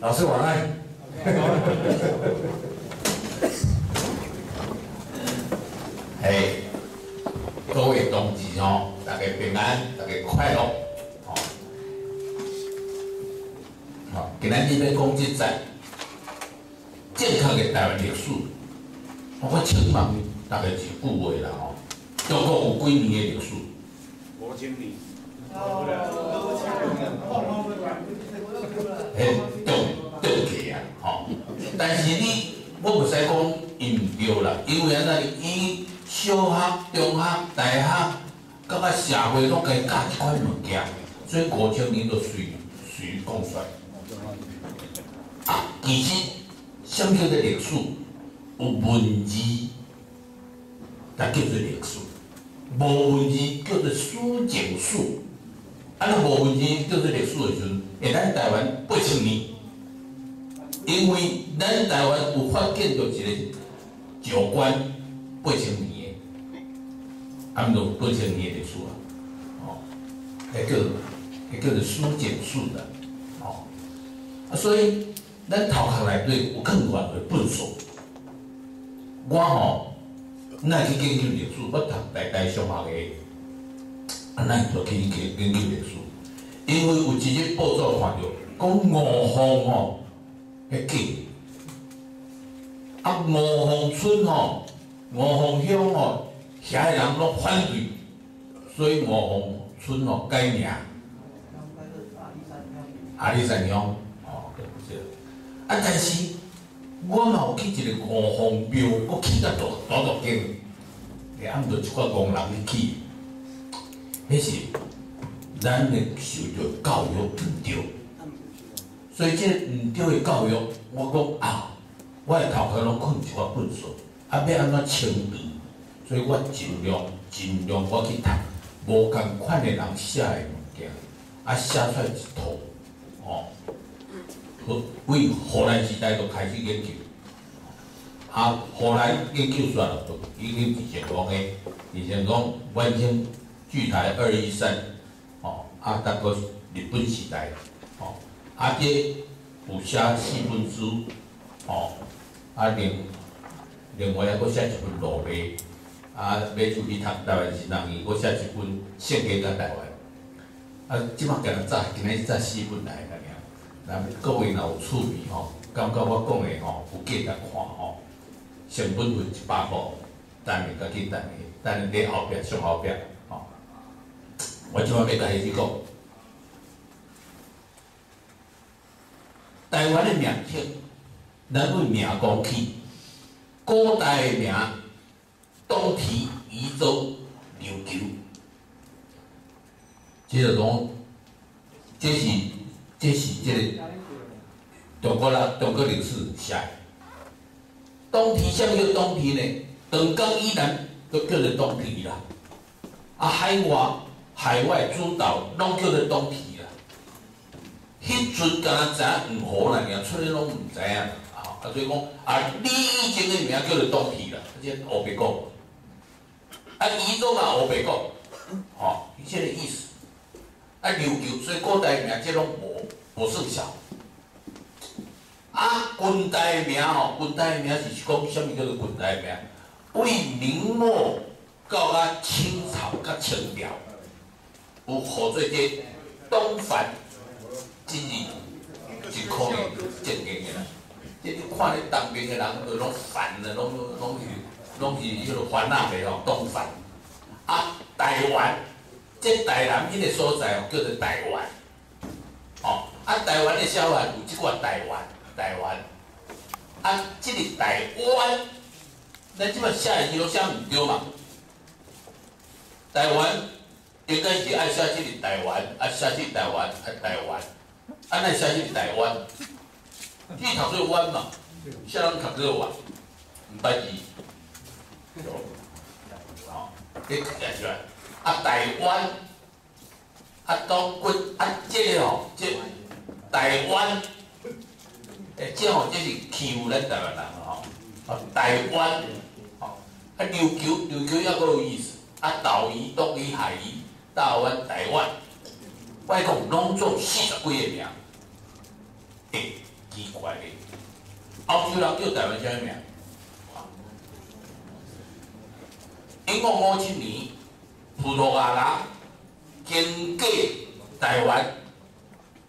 老师晚安。嘿，各位同志哦，大家平安，大家快乐，哦，好，今日你要讲即在健康的台湾历史，我请问大概一句话啦吼，中国有几年的历史？五千年。但是你，我袂使讲伊毋对啦，因为安尼伊小学、中学、大学，甲个社会拢该教即款物件，所以五千年都随随讲出。啊，其实什么叫做历史？有文字，才叫做历史；无文字叫做书情史。啊，那无文字叫做历史的时阵，诶，咱台湾八千年，因为咱台湾有发现到一个石棺八千年的，啊，毋着八千年的历史啊，哦，迄叫迄叫做史简史的，哦，啊，所以咱头壳内底有更多的本数，我吼，咱去研究历史，我读大大小学的。啊，咱就去研研究历史，因为有一日报纸看到，讲五方吼，迄景，啊五凤村吼，五凤乡吼，遐个人拢反对，所以五凤村吼改名，阿里山乡，哦，对不对？啊，但是我嘛有去一个五凤庙，我去甲大大大间，下暗着一寡工人去起。迄是咱的受着教育毋对，所以即个毋对的教育，我讲啊，我的头壳拢困一寡笨数，啊要安怎清理？所以我尽量尽量我去读无共款的人写的物件，啊写出来一套，哦，为荷兰时代就开始研究，啊荷兰研究出来了，已经之前讲的，以前讲完全。巨台二一三，哦，啊，达个日本时代，啊，这有写四本书，哦，啊，另另外还佫写一本罗马，啊，要出去读台湾新人伊，佫写一本《献给咱台湾》，啊，即马今日早，今日早四本来个尔，那各位若有趣味吼，感觉我讲的吼有价值看吼，成本费一百块，等下甲去等下，等下后壁上后壁。吼我即摆要甲伊去讲，台湾的名称，咱为名讲起，古代的名，东提、宜州、琉球，即个讲，这是这是即个中国啦，中国历史写。东提啥物叫东提呢？长江以南都叫做东提啦，啊海外。海外诸岛拢叫做东提啦，迄阵敢知影黄河啦，尔出来拢毋知影啦，啊，所以讲啊，你以前的名叫做东提啦，即黑白讲，啊，伊都嘛黑白讲，吼，即个意思。啊，琉球所以古代名即拢无无算少。啊，近代名吼，近代名是讲啥物叫做近代名？为明末到啊清朝甲清朝。有好做这东繁之字，就可能正经的啦。即你看咧当兵的人，拢烦的，拢拢是拢是迄落烦恼的吼。东繁啊，台湾，即台南迄个所在哦，叫做台湾。哦，啊，台湾的小孩有即个台湾，台湾。啊，即个台湾，咱即摆写的字都写毋对嘛？台湾。应该是爱写即个台湾，啊写即台湾，啊台湾，啊那写即台湾，你读做湾嘛，写人读做湾，毋捌字，好，你写出来，啊台湾，啊东军，啊这吼，即台湾，诶，这吼这是欺负咱台湾人吼，啊台湾，吼，啊琉球，琉球也阁有意思，啊岛屿、东屿、海屿。大湾、台湾，外公拢做四十几个名，诶，奇怪的。澳洲人叫台湾啥物名？英国五七年，葡萄牙人经过台湾，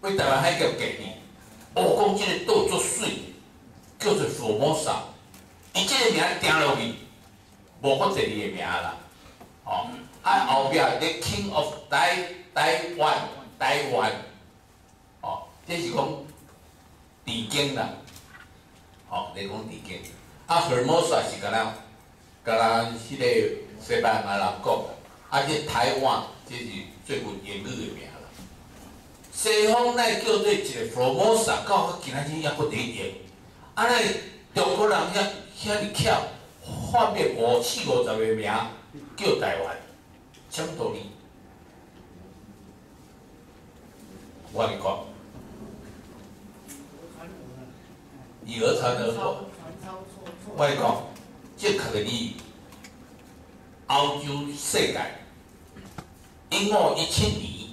为台湾海叫隔离。哦，讲即个岛足水，叫做福摩沙。伊即个名定落去，无搁第二个名啦。哦，啊后壁 The King of 台台湾台湾，哦，这是讲地经啦。哦，你讲地经。啊，福摩沙是干呾，干呾迄个。西班牙人讲的，啊，这台湾这是最近英语的名啦。西方乃叫做一个 Formosa，到今仔日还搁伫用。啊，乃中国人遐遐尼巧，发明五四五十个名叫台湾，什道理？我你讲，以讹传讹错，我你讲，这确个理。欧洲世界，一五一七年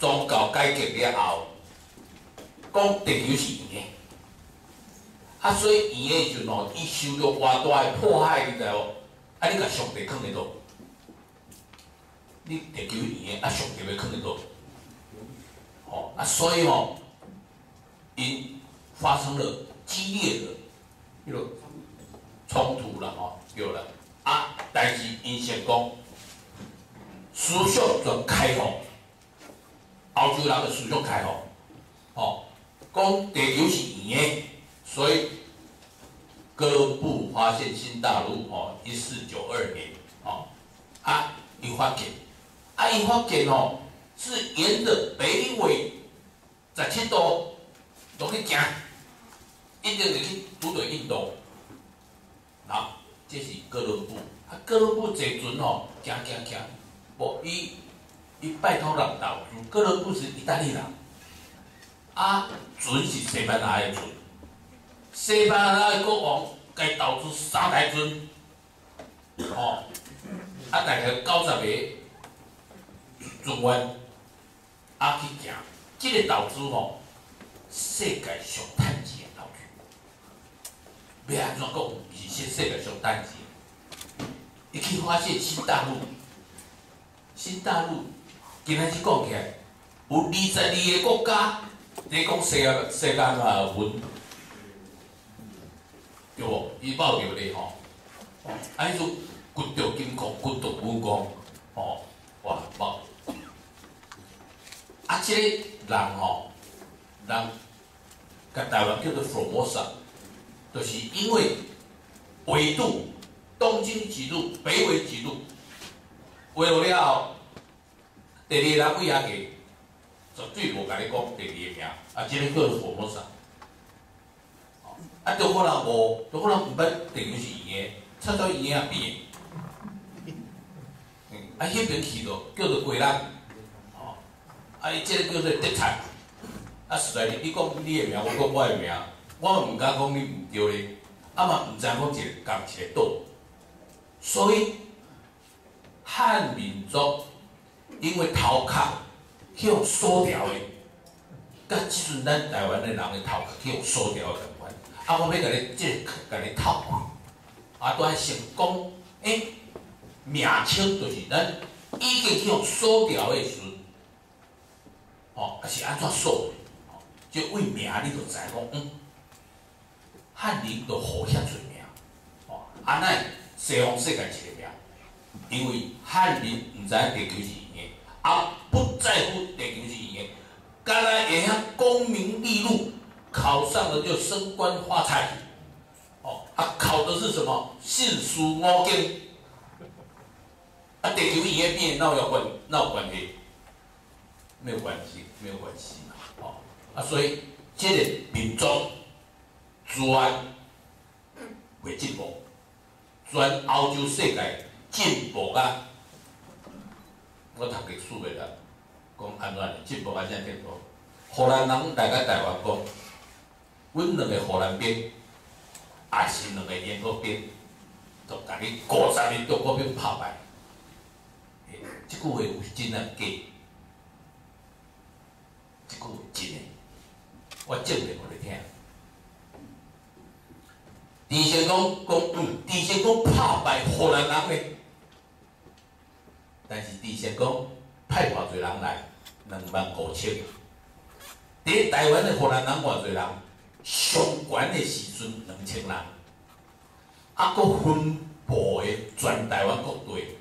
宗教改革了后，讲地球是圆的，啊，所以圆的时阵吼，伊受到偌大的迫害，你知无？啊，你甲上帝囥伫倒？你地球圆的，啊，上帝要囥伫倒？哦，啊，所以吼，因发生了激烈的迄个冲突了，吼，有了。啊！但是因先讲思想就开放，欧洲人的思想开放，哦，讲地球是圆的，所以哥伦布发现新大陆，哦，一四九二年，哦，啊，伊发现，啊，伊发现哦，是沿着北纬十七度落去行，一直入去拄着印度，好。这是哥伦布，啊，哥伦布坐船吼，行行行，无伊伊拜托人投资，哥伦布是意大利人，啊，船是西班牙的船，西班牙的国王该投资三台船，吼，啊，大概九十个船员，啊去行，这个投资吼，世界上趁钱的投资，要安怎讲？是世界上单钱，伊去发现新大陆，新大陆今仔日讲起来，有二十二个国家在讲世界世界啊文，对无？伊报着你吼，啊，迄种骨着金矿，骨着武功，吼，哇，报。啊，即个人吼，人，甲台湾叫做 Formosa，就是因为。纬度，东经几度，北纬几度，画落了，第二人位也给，绝对无甲你讲第二名，啊，即个叫做佛摩萨。啊，中国人无，中国人毋捌地球是圆的，出到圆啊变。嗯，啊，迄边去到叫做鬼人，哦，啊，伊即个叫做德产，啊，实在你你讲你的名，我讲我的名，我嘛毋敢讲你毋对咧。啊嘛，毋知讲一个共一个岛，所以汉民族因为头壳去用缩掉的，甲即阵咱台湾的人的头壳去用缩掉的同款。啊，我要甲你即甲你套，啊，都先讲，诶，名称就是咱已经去用缩掉的，哦，啊是安怎说的？哦，就为名你就知讲，嗯。汉人都活遐侪名，哦，安奈西方世界一个名，因为汉人毋知影地球是圆的，啊，不在乎地球是圆的，干来会晓功名利禄，考上了就升官发财，哦，啊，考的是什么？信书五经，啊，地球圆变闹有关闹关系？没有关系，没有关系嘛，哦，啊，所以这个民族。全未进步，全欧洲世界进步啊！我读历史的啦，讲安怎进步啊怎进步？荷兰人来个台湾讲，阮两个荷兰兵，也是两个英国兵，都甲你五十年中国兵拍败。即句话有真啊假？即句真诶。我证明互你听。狄成功讲，嗯，狄成功拍败荷兰人诶，但是狄成功派偌侪人来，两万五千。伫台湾诶荷兰人偌侪人，上悬诶时阵两千人，啊，佫分布诶全台湾各地，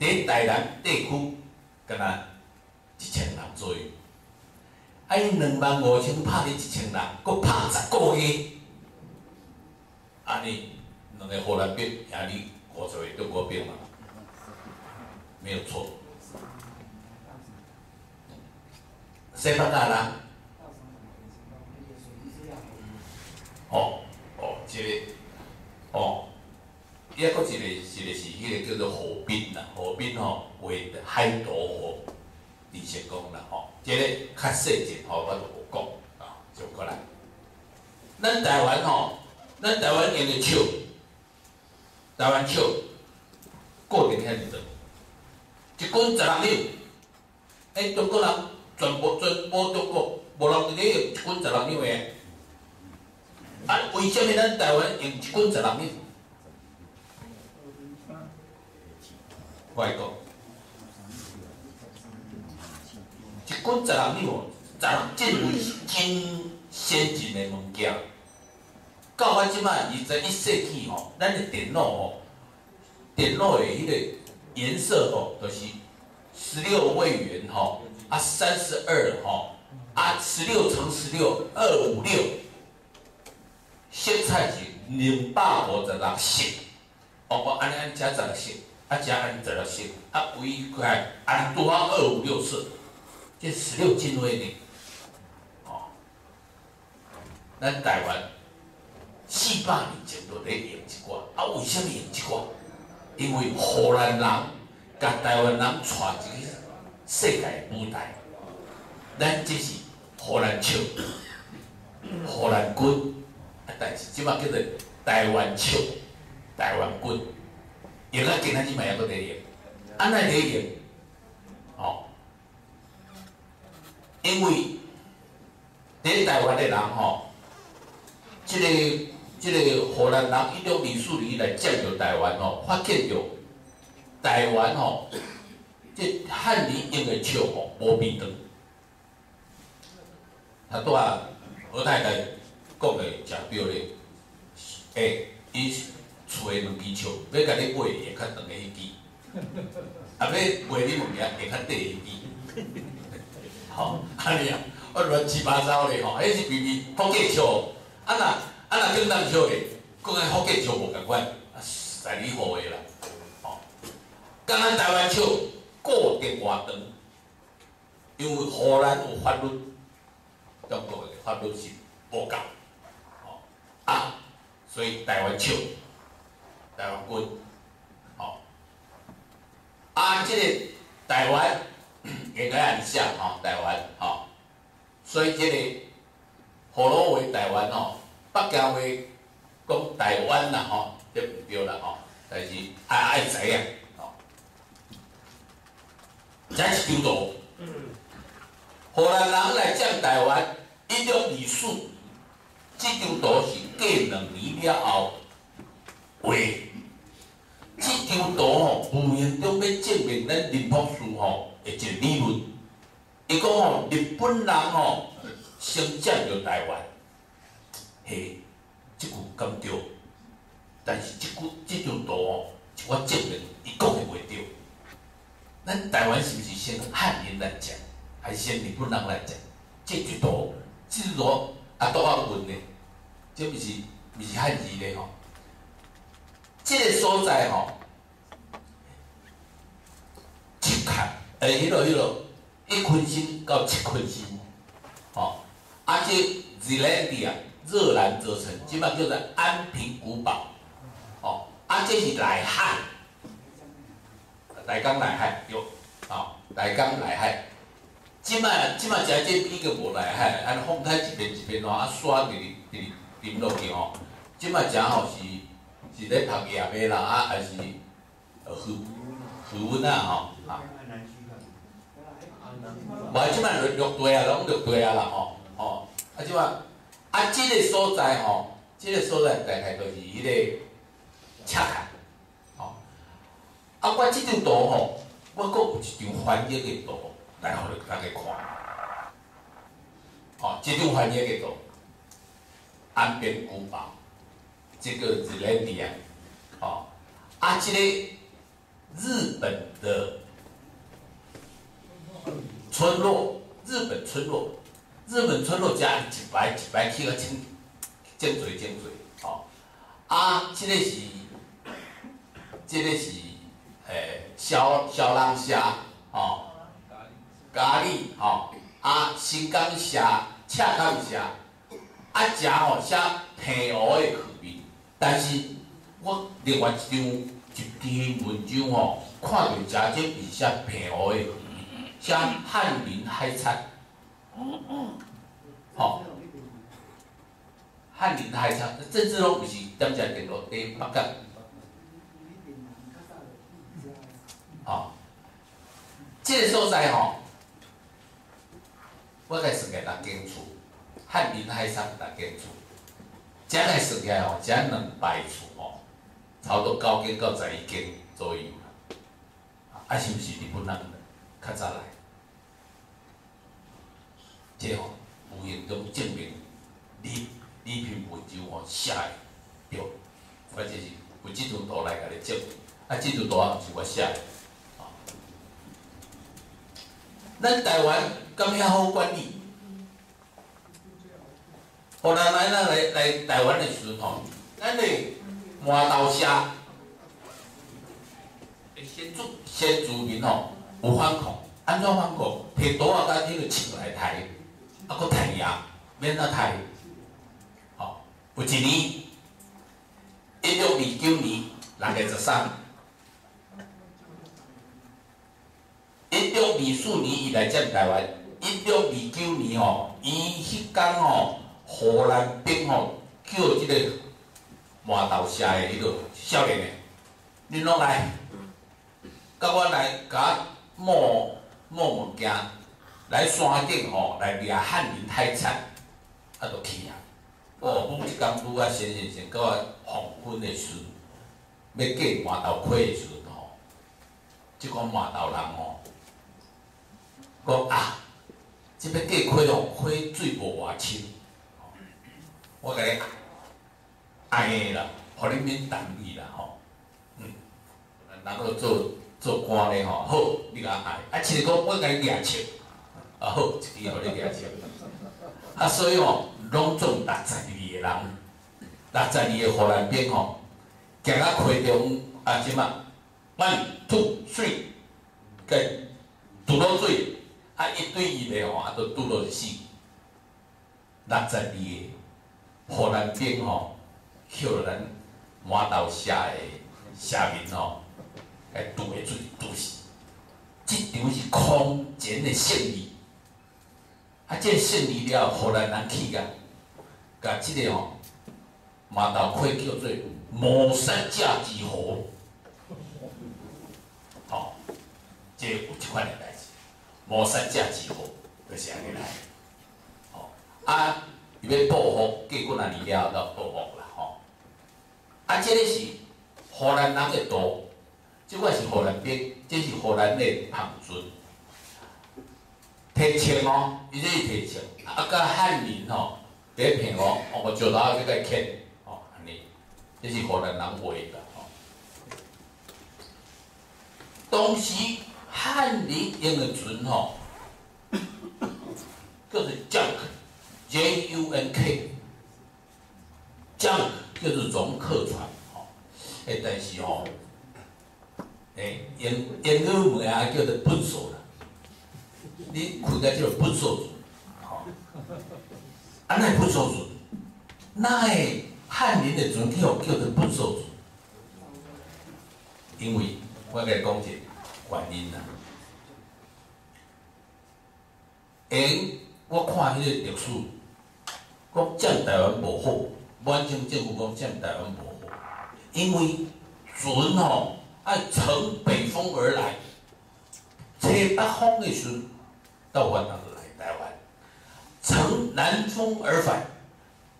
伫台南地区，敢若一千人左右。啊，伊两万五千拍你一千人，佫拍十个月。安尼，两个荷兰兵赢你五十个中国兵嘛，没有错。西班牙人，哦哦，即个，哦，伊还佫一个一个是迄个叫做何斌啦，何斌吼为海岛河李成功啦吼，即个较细节吼我都无讲啊，就过来。咱台湾吼。咱台湾用的树，台湾树固定遐尼多，一斤十六两。哎，中国人全部全部中国无人伫咧用一斤十六两的。啊，为什么咱台湾用一斤十六两？外国一斤十六两，十六真为真先进的物件。到我即摆，二十一世纪吼，咱的电脑吼，电脑的迄个颜色吼，就是十六位元吼，啊三十二吼，啊十六乘十六二五六，色彩是两百五十六色，哦，我安尼安加十六色，啊加安十六色，啊唯一块安多二五六色，这十六进位呢，哦，咱台湾。四百年前就咧用一寡，啊，为什么用一寡？因为荷兰人甲台湾人带一个世界舞台，咱这是荷兰笑，荷兰军，啊，但是即摆叫做台湾笑，台湾军，用啊，今仔日嘛还搁在用，安尼在用，哦，因为伫台湾的人吼，即个。即个荷兰人一种历史里来占着台湾吼，发现着台湾吼，即汉人用的笑吼无平等。他拄啊，何太太讲的诚标咧，诶，伊厝诶两支笑，要甲你买会较长诶迄支，啊，要买你物件会较短迄支。吼，安尼啊，我乱七八糟咧吼，迄是比比福建笑，啊那。啊，若简单笑诶，讲个福建笑无共款，啊，在你好诶啦，吼。敢咱台湾笑固定活长，因为荷兰有法律，中国诶法律是无够，吼啊，所以台湾笑，台湾军，吼。啊，即个台湾应该很像吼，台湾吼，所以即个荷兰为台湾吼。北京话讲台湾啦吼，这毋对啦吼，但是爱爱知影吼。这是张图，荷兰人来占台湾，一种历史，这张图是过两年了后画。这张图吼，无形中要证明咱林博士吼一个理论。伊讲吼，日本人吼先占着台湾。嘿，即句讲对？但是即句即张图哦，我证明伊讲的袂对。咱台湾是毋是先汉人来讲，还是先日本人来讲？这句图，即罗啊都要问的，这毋是毋是汉字咧吼。即个所在吼，七坎，诶，迄落迄落，一坤星到七坤星，吼，啊，即日来地啊。热兰泽城，即摆叫做安平古堡，哦，啊，这是内海，内江内海有，哦，内江内海，即摆即摆食这边个无内海，安风台一边一边咯，啊，刷伫哩伫落去吼，即摆食吼是是咧读夜的啦，啊，还是呃余余温啊吼，啊，无即摆落落地啊，拢落地啊啦吼，吼。啊，即话啊，即个所在吼，即个所在大概就是迄个赤坎，吼。啊，我即张图吼，我阁有一张翻译的图来互你大家看。哦，即张翻译的图，安边古堡，这个日本地啊，哦，啊，即个日本的村落，日本村落。日本村落加一排一排起个整整侪整侪，吼啊，即个是，即个是诶小小龙虾，吼咖喱，吼啊新港虾、赤港虾，啊食吼写平湖的口味，但是我另外一张一篇文章吼，看到食即比写平湖的区别，写翰林海产。吼，翰林海产，政治拢毋是点只电路伫北角。吼，即个所在吼，我来算起来六间厝，翰林海产六间厝，遮来算起来吼，遮两排厝吼，差不多九间到十一间左右啊，是毋是日本人较早来？即吼。无形中证明你你篇文章吼写诶对，或者是有即张图来甲你证明，啊，即张图啊是我写诶，啊，咱台湾咁遐好管理，后来来咱来来台湾诶时吼，咱诶麻豆虾，先住先住民吼有反抗，安怎反抗？摕刀啊甲迄个枪来刣。啊，搁太阳，免啊太，吼，有一年，一六二九年六月十三，一六二四年伊来占台湾，一六二九年吼，伊迄天吼，荷兰兵吼叫即个麻豆社的迄个少年的，恁拢来，甲我来甲摸摸物件。来山顶吼，来掠汉林海产，啊，就去啊！哦，阮即工拄啊，先先先，到黄昏的时，要过麻豆溪的时吼，即个麻豆人吼，讲啊，即要过溪哦，溪水无偌深，我甲你安尼啦，互你免担意啦吼，嗯，然后做做官的吼，好，你甲爱，啊，其实讲我甲你掠钱。啊好，一支互你掠钱。啊，所以吼，拢总六十二个人，六十二个荷兰兵吼，行到溪中啊，即嘛，one two three，计拄落水，啊一对一的吼，啊都拄落死。六十二个荷兰兵吼，扣咱麻豆社的社民吼，来拄的水拄死。即场是空前的胜利。啊！即胜利了，荷兰人去甲，甲即个吼麻豆溪叫做摩山架之河，吼，即有一款诶代志，摩山架之河就是安尼来，吼啊，伊要报复，结果若离了就报复啦，吼啊，即个是河南人诶多，即个是河南兵，即是荷兰诶旁军。提枪哦，伊这是提枪，啊，甲汉人吼，第一片哦，我石头啊，去甲牵，哦，安尼，这是荷兰人画的吼。当时汉人用的船吼，叫做 junk，J U N K，junk 就是容客船，吼，诶，但是吼，诶，英英语名啊叫做笨手啦。你看个叫不守主，吼，啊，那不守主，那汉人的船叫叫做不守主，因为我甲你讲一个原因啦。因我看迄个历史，讲占台湾无好，满清政府讲占台湾无好，因为船吼爱乘北风而来，吹北风的时。到湾来台湾，乘南风而返，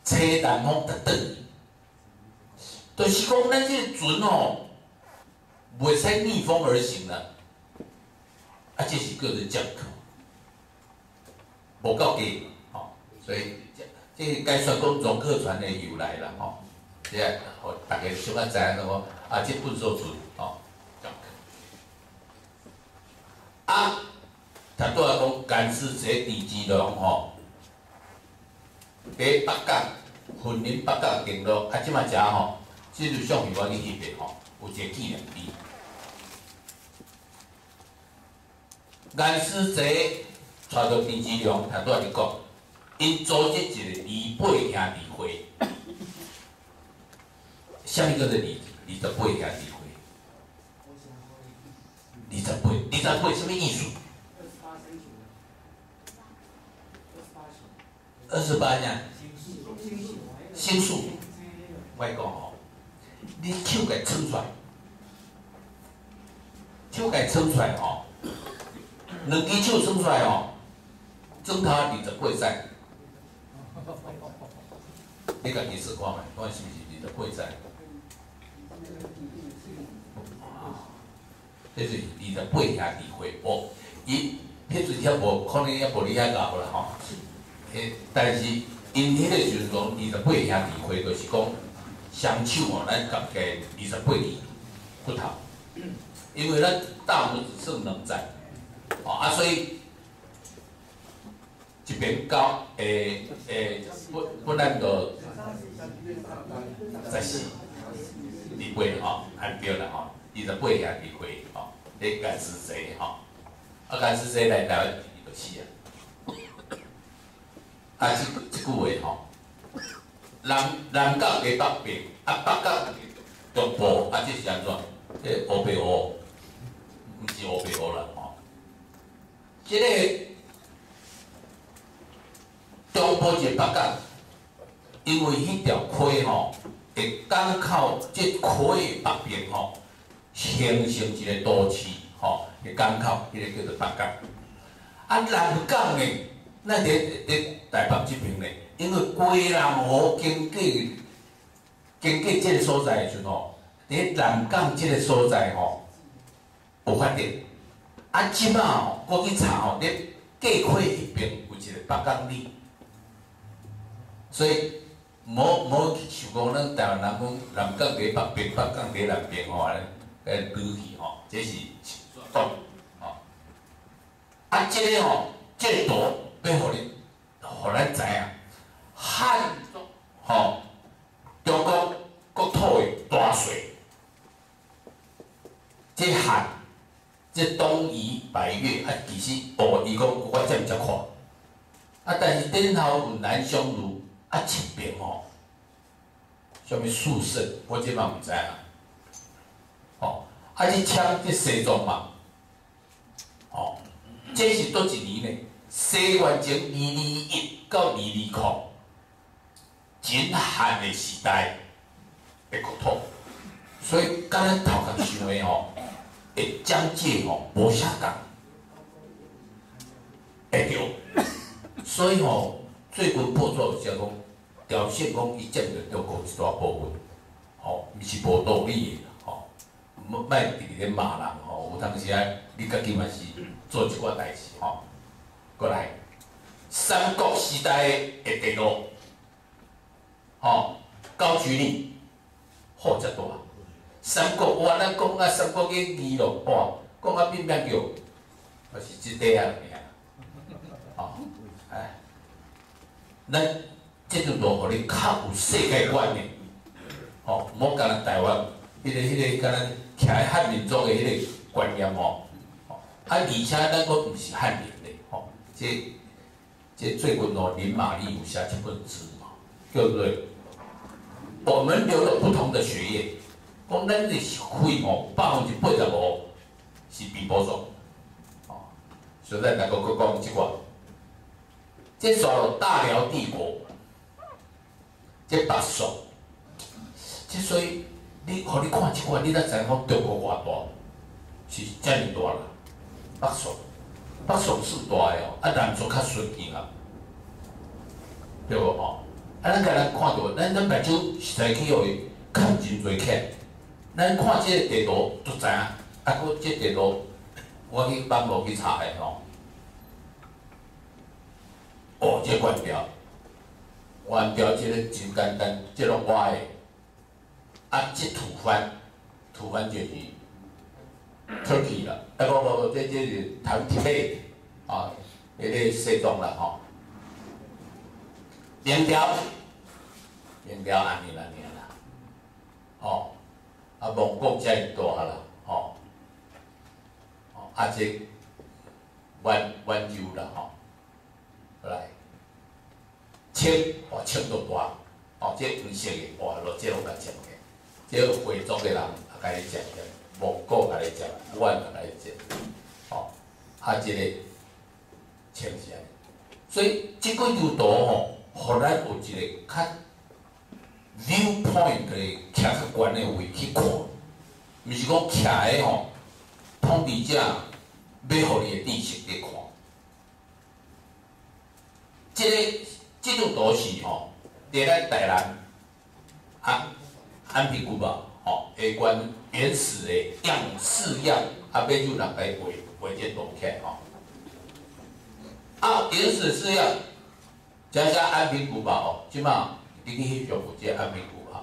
吹南风得转。就是讲，咱这船哦，袂使逆风而行啦。啊，这是个人讲课，无够格吼，所以这这该算讲容客船的由来啦，吼。即个，互大家小可知影咯，啊，这本所船吼，讲课。啊，他拄仔讲干丝节地基龙吼，伫北港，云林北港定落，啊，即马食吼。即就相片我去翕的吼，有一个纪念碑。颜师节带到陈志良，他拄仔伫讲，因组织一个二八兄弟会。啥物叫做二二十八兄弟会？二十八，二十八什么意思？二十八呢？星数，我讲吼。你手给撑出来，手给撑出来吼，两只手撑出来吼，总头二十八载，你家己试看觅，看是毋是二十八载？这是二十八兄弟会，哦，伊迄阵遐无可能也无你遐搞啦吼，诶，但是因迄个时阵讲二十八兄弟会，就是讲。双手哦，咱夹加二十八支骨头，因为咱大拇指算两指，哦啊，所以一边高诶诶，不不咱个十四二八吼，按对啦吼，二十八下二八吼，你干是谁吼？啊，干是谁来台湾就死啊？啊，即即句话吼。南南角的北边，啊北角中部，啊这是安怎？这乌白乌，毋是乌白乌啦吼。即个中部一北角，因为迄条溪吼，会港口即溪的北边吼，形成一个都市吼，个港口，迄个叫做北角。啊南港呢，咱伫伫台北即边咧？因为归南河经过经过即个所在时阵吼，伫南港即个所在吼有发展。啊，即马吼，我去查吼，伫过溪迄边有一个北港里，所以无无去想讲咱台湾南方南港伫北边，北港伫南边吼，诶，语气吼，这是错吼。啊，即个吼，即个图要互你，互咱知影。汉吼，中国国土的大水，即汉，即东夷百越啊，其实哦，伊讲我真毋才看，啊，但是顶头有南匈奴啊，前边吼，啥物肃慎，我即嘛毋知啊，吼，啊，即枪即西藏嘛，吼，这是倒一年呢？西元前二二一到二二空。真旱的时代的国土，所以甲咱头壳想的吼，会疆界吼无相共，会着。所以吼，最近报纸就讲，朝鲜讲伊占着中国一大部分，吼，毋是无道理的，吼，莫卖直直咧骂人吼。有当时啊，你家己嘛是做一寡代志吼。过来，三国时代的地图。吼，高句丽好则多。三国我咱讲啊，三国嘅二六哇，讲啊变变叫，我是即块啊尔。吼，哎，咱即阵落互你较有世界观念，吼，莫讲咱台湾，迄个迄个，敢咱徛汉民族的迄个观念吼，啊，而且咱个毋是汉人这这，最近哦，林玛丽有写一本书嘛，叫做。我们留了不同的血液，讲咱的血哦，百分之八十五是比保种，哦，所以咱个个讲即个，即所大辽帝国，这北宋，即所以你，互你看即个，你才知影中国偌大，是遮尔大啦，北宋，北宋是大哦，啊，南宋较顺气啊，对无吼？啊，咱甲咱看到，咱咱目睭实在去互伊看真侪客。咱看即个地图就知影，啊，佫即个地图，我去网络去查诶吼。哦，即个原标，原标即个真简单，即个我诶，啊，即土番，土番就是出去啦，啊，无无无，即即是台湾铁马，啊，迄个西藏啦吼。连标，连标安尼安尼啦，吼，啊蒙古遮尔大啦，吼，吼，啊即温温州啦，吼，来，青，哦青都大，哦即黄色的，哇，落即拢甲食个，即贵族的人啊，甲你食个，蒙古甲你食，阮甲你食，吼，啊即个青色，所以即几张图吼。互咱有一个较 viewpoint 个徛较悬的位去看，毋是讲徛诶吼，统治者要互你诶知识去看。即个即种图是吼，伫咱台南安安平古堡吼，下关原始的样式样，啊，变就人家画画这图片吼，啊，原始式样。加上安平古堡哦，即码你去翕相有即个安平古堡，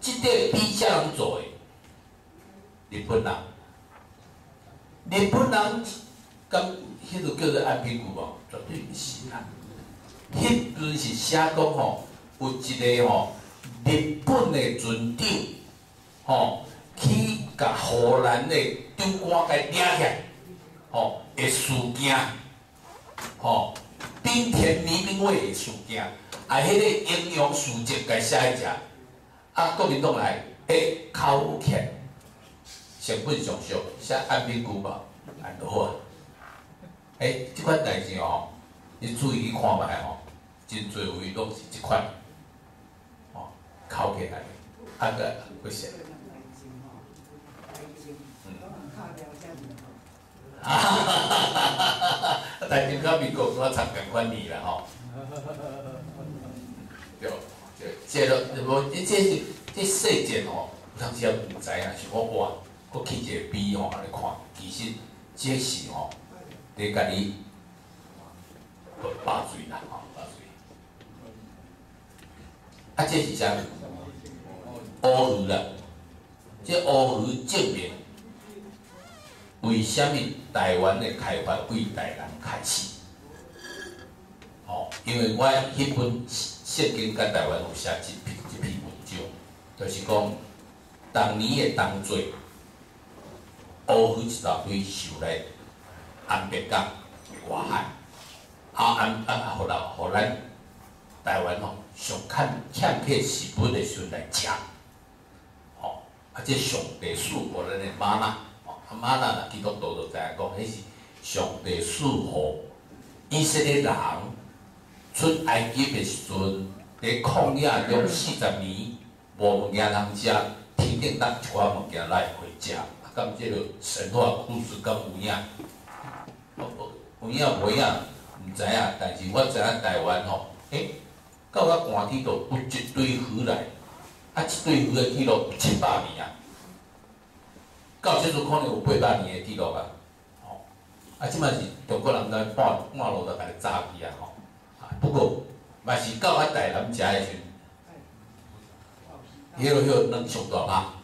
即个比啥人做诶？日本人，日本人咁迄个叫做安平古堡，绝对毋是啦。迄阵是写讲吼，有一个吼日本的船长吼去甲荷兰诶长官甲掠起，吼诶事件，吼。冰田迷兵卫的事件，啊，迄个英勇事迹该写一只，啊，国民党来，诶，考起，成本上少，写安平古堡，安好啊。诶，即款代志哦，你注意去看卖吼，真侪位拢是即款，哦，考起来，啊个不写。哈哈哈哈哈！但是甲美国我参共款年啦吼，对，即个无，即这是这细节吼，有当时也毋知影，是我哇，我起一个笔吼来看，其实这是吼，伫家己把水啦，吼把水。啊，这是啥？乌鱼啦，这乌鱼证明。为虾米台湾的开发为台南开始？哦，因为我迄本圣经甲台湾有写一篇一篇文章，就是讲当年的当罪，乌鱼一大堆收来安平港外海，啊安啊，互咱互咱台湾哦上欠欠客食本的时阵来食，哦，啊这上帝赐互咱的妈妈。阿妈啦，基督徒就知影讲，迄是上帝赐福以色列人出埃及的时阵，伫旷野中四十年无物件通食，天顶搭一寡物件来回食，啊，咁即个神话故事咁有影，有影无影毋知影，但是我知影台湾吼，诶，到我寒天都有一堆鱼来，啊，一堆鱼的记录七百年啊。到即阵可能有八百年的记录啊，吼！啊，即摆是中国人在半半路就甲你炸去啊，吼！啊，不过嘛是到啊台南食的时，迄个迄个能上大把，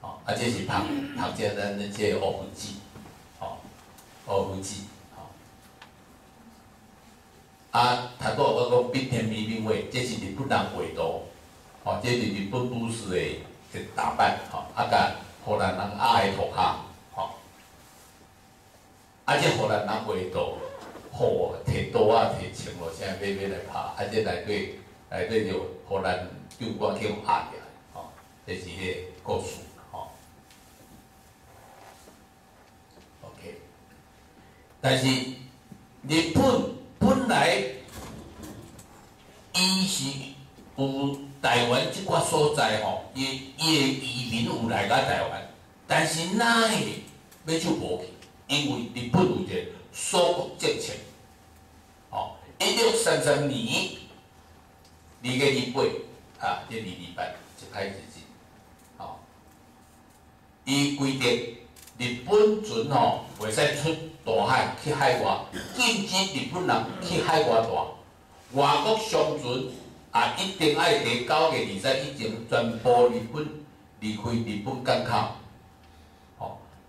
吼！啊，这是拍拍这咱咱这乌鱼子，吼，乌鱼子，吼！啊，头拄我讲冰田米兵卫，这是日本人画图，吼，这是日本武士的。去打扮，吼，啊，甲荷兰人爱的涂骹，吼，啊，这荷兰人画图，好，摕刀啊，摕枪咯，啥买买来拍，啊，这内底内底就荷兰长官去用压起来，吼，这是迄个故事，吼，OK，但是日本本来伊是有。台湾即寡所在吼，伊伊诶移民有来到台湾，但是哪会要就无去？因为日本有一个锁国政策，一六三三年二月二八啊，即二二八就开始子，吼，伊规定日本船吼袂使出大海去海外，禁止日本人去海外住，外国商船啊一定爱伫九月二十以前全部离本离开日本港口。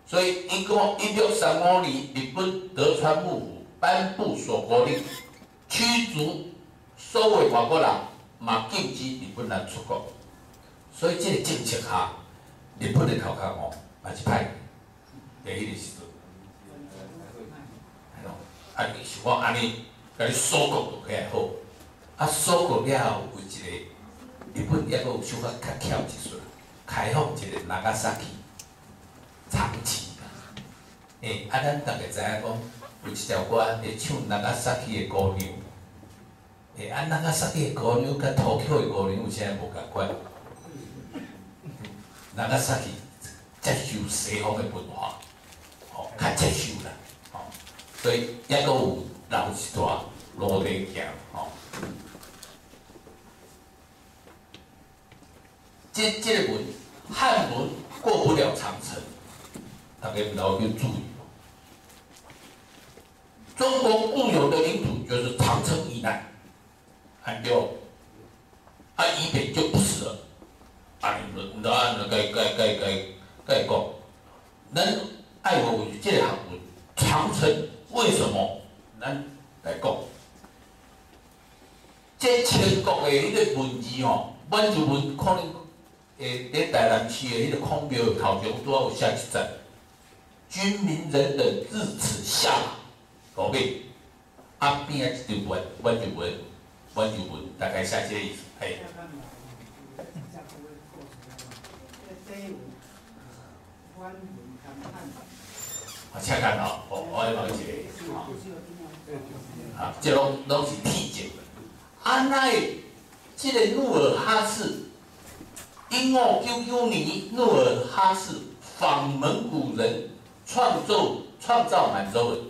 所以，一个一六三五年，日本德川幕府颁布锁国令，驱逐所有外国人，嘛禁止日本人出国。所以，这个政策下，日本的头壳哦，也是歹。第一个时阵，系咯，啊，是我安尼，甲你锁国起来好。啊，收国了后，有一个日本抑阁有手法较巧一术，开放一个那加萨奇。长崎，诶，啊，咱逐个知影讲，有一条歌会唱那个杀气的姑娘，诶，啊，那个杀气的姑娘甲土丘的姑娘有啥无共款？那个杀气接受西方的文化，吼，较接受啦，吼，所以抑阁有留一段路地行，吼。这这个文汉文过不了长城。大家不要去注意。中国固有的领土就是长城以南，还有啊以北就不是了。啊，你那那该该该该该讲，咱爱我为这个文长城为什么？咱来讲，这全国的迄个文字吼，阮就文可能诶，伫台南市的迄个孔庙头前拄好有写一节。军民人等自此下马，各位，啊边啊一条文，阮就文，阮就文，大概写这个意思，嘿。我请看哦，我我来问一个，啊，这拢拢是体检。安奈，这个努尔哈赤，一五九九年，努尔哈赤访蒙古人。创造创造满洲的，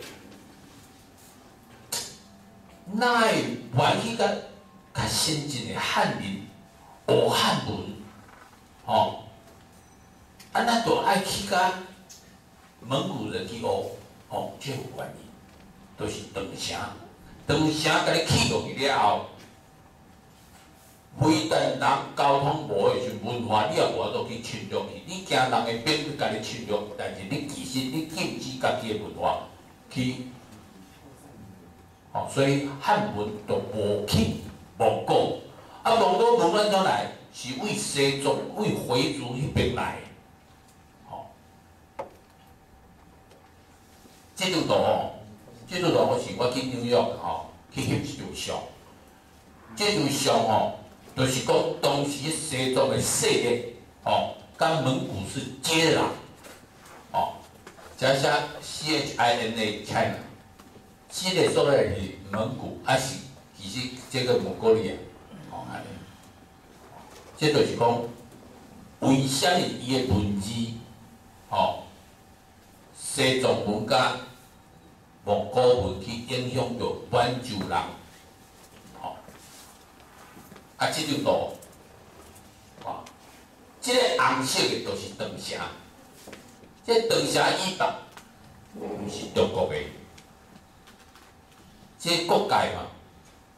那玩一个较先进的汉人学汉文，吼，啊那都爱去个蒙古人去学，吼，这有原因，都是长城，长城甲你起落去了后。非但人交通无的是文化，你也无法度去侵略去。你惊人的兵去甲你侵略，但是你其实你禁止家己的文化去，哦，所以汉文就无去蒙古。啊，蒙古文安怎来？是为西藏、为回族迄边来，哦。这张图哦，这张图是我去纽约吼去翕一张相，这张相吼。就是讲当时西藏的势力，哦，跟蒙古是接壤，哦，加上 C H I N A China，这个所在是蒙古，还是其实这个蒙古利亚，哦，安尼，这就是讲为什么伊的文字，哦，西藏文甲蒙古文去影响到满洲人。啊，即张图，哦，即个红色的就是长城，即长城以北，毋是中国的，即个国界嘛，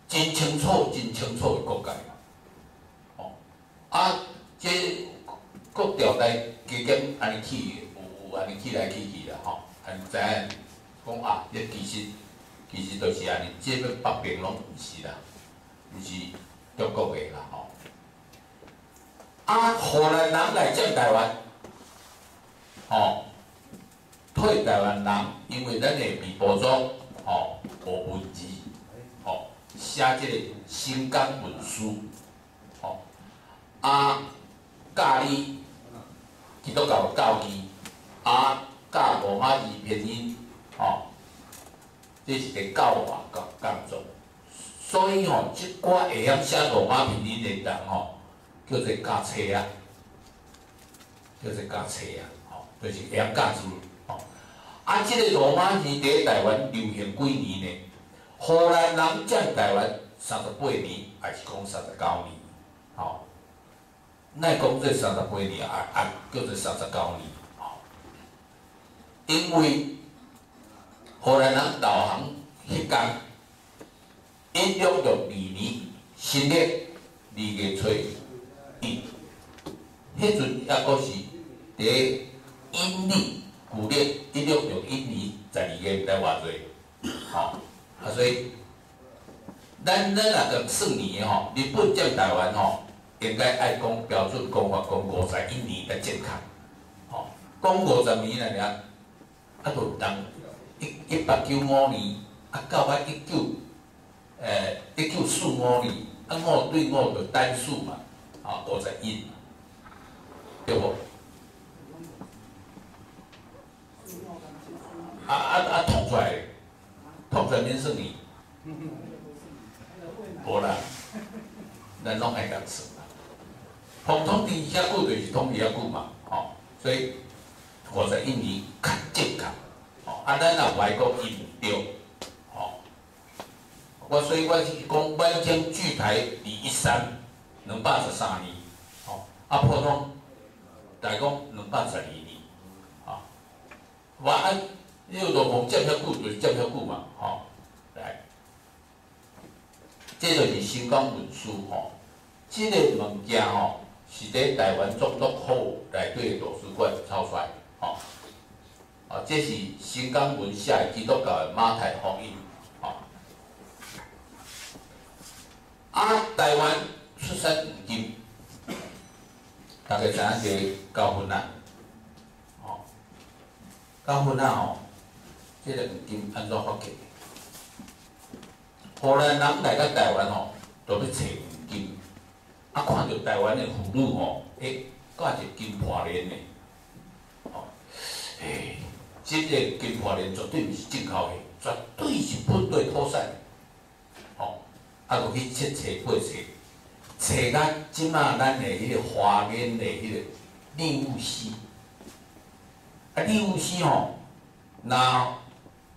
真清楚、真清楚的国界嘛，哦，啊，即各条代加减安尼起，有有安尼起来起去啦，吼，安知影讲啊，即其实其实都是安尼，即个北边拢毋是啦，毋是。中国的啦吼，啊，荷兰人来占台湾，吼，退台湾人，因为咱的微博中，吼，无文字，吼，写即个新港文书，吼，啊，教你基督教教义，啊，教罗马字拼音，吼，这是个教化工工作。所以吼，即寡会晓写罗马拼音的人吼，叫做教册啊，叫做教册啊，吼，就是会晓教字，吼。啊，即个罗马字伫台湾流行几年呢？荷兰人占台湾三十八年，还是讲三十九年？吼，奈讲这三十八年，也也叫做三十九年，吼，因为荷兰人导航迄间一六六二年新历二月初一，迄阵抑阁是第阴历古历一六六一年十二月在偌济，吼，啊所以。咱咱若个算年吼，日本占台湾吼，应该爱讲标准讲法，讲五十一年才正确，吼，讲五十年来了，啊，就当一一八九五年，啊，到啊一九，诶，一九四五年，啊，五对五就单数嘛，啊，五十一，对无？啊啊啊，统出来，统出来免算年。无啦，咱拢爱共算啦。普通伫遐久就是通比遐久嘛，吼，所以五十一年较正确，吼。啊，咱若外国伊毋对，我所以我是讲，万江巨台二一三两百十三年，吼。啊，普通来讲两百十二年，吼。我啊，你有罗峰接遐久就是接遐久嘛，吼。这就是新港文书吼，这个物件吼是伫台湾总督府内底的图书馆抄出来吼，啊，这是新港文下基督教的马太福音吼，啊，台湾出生黄金，大家知影个高分啊，吼，高分啊吼，这个黄金安怎发给？荷兰人来到台湾吼，都要找黄金，啊，看到台湾的妇女吼，诶，挂一金破链的，吼，诶，这个金破链绝对毋是进口的，绝对是本地土产，吼，啊，就去切切过切，切甲即马咱的迄个花面的迄个利物丝，啊，利物丝吼，那。